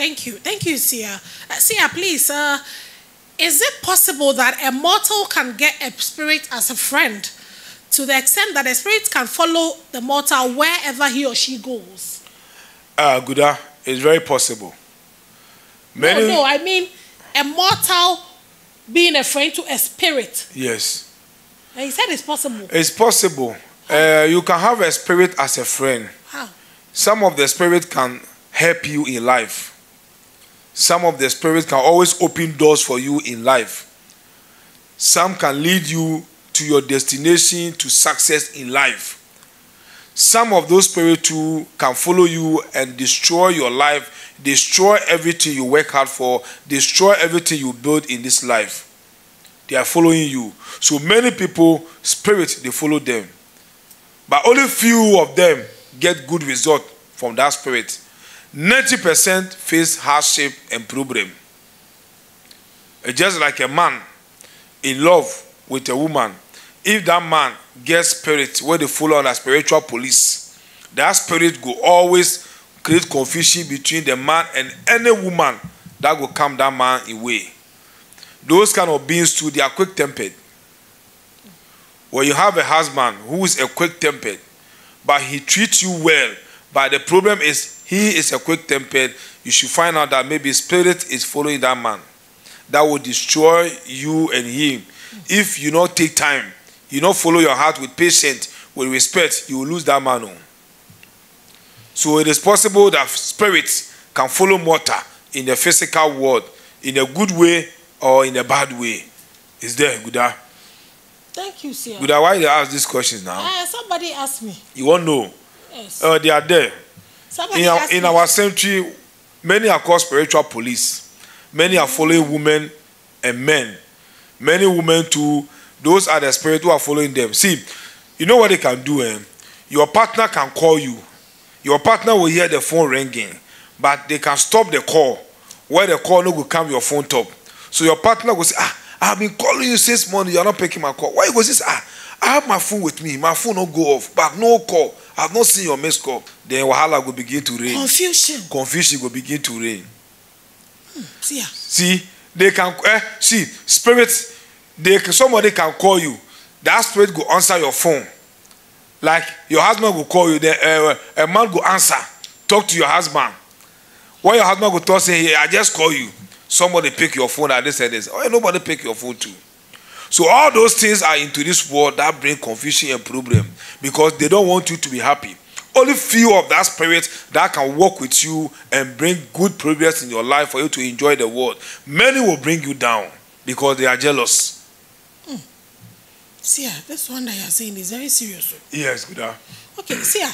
Thank you. Thank you, Sia. Uh, Sia, please, uh, is it possible that a mortal can get a spirit as a friend to the extent that a spirit can follow the mortal wherever he or she goes? Uh, Guda, it's very possible. Many, no, no, I mean a mortal being a friend to a spirit. Yes. And he said it's possible. It's possible. Uh, you can have a spirit as a friend. How? Some of the spirit can help you in life. Some of the spirits can always open doors for you in life. Some can lead you to your destination to success in life. Some of those spirits too can follow you and destroy your life, destroy everything you work hard for, destroy everything you build in this life. They are following you. So many people, spirit, they follow them. But only few of them get good result from that spirit. 90% face hardship and problem. Just like a man in love with a woman. If that man gets spirit where they follow on a spiritual police, that spirit will always create confusion between the man and any woman that will come that man away. Those kind of beings too, they are quick tempered. When you have a husband who is a quick tempered, but he treats you well, but the problem is he is a quick tempered, you should find out that maybe spirit is following that man. That will destroy you and him. If you not take time, you not follow your heart with patience, with respect, you will lose that man. Oh. So it is possible that spirits can follow mortar in the physical world in a good way or in a bad way. Is there, Guda? Thank you, sir. Guda, why you ask these questions now? Uh, somebody asked me. You won't know. Yes. Uh, they are there. Somebody in our, in our century, many are called spiritual police. Many are following women and men. Many women too. Those are the spirits who are following them. See, you know what they can do? Eh? Your partner can call you. Your partner will hear the phone ringing, but they can stop the call. Where the call no will come your phone top. So your partner will say, Ah, I've been calling you since morning. You're not picking my call. Why you go this? Ah, I have my phone with me. My phone don't go off, but no call. I've not seen your missed call. Then wahala will begin to rain. Confusion. Confusion will begin to reign. See, ya. See, they can eh, see spirits. They can, somebody can call you. That spirit will answer your phone. Like your husband will call you. Then uh, a man will answer. Talk to your husband. When your husband will talk, say, hey, "I just call you." Somebody pick your phone and they say this. Oh, nobody pick your phone too. So all those things are into this world that bring confusion and problem because they don't want you to be happy. Only few of that spirit that can work with you and bring good progress in your life for you to enjoy the world. Many will bring you down because they are jealous. Hmm. See, ah, this one that you're saying is very serious. Yes, good. Okay, see, ya,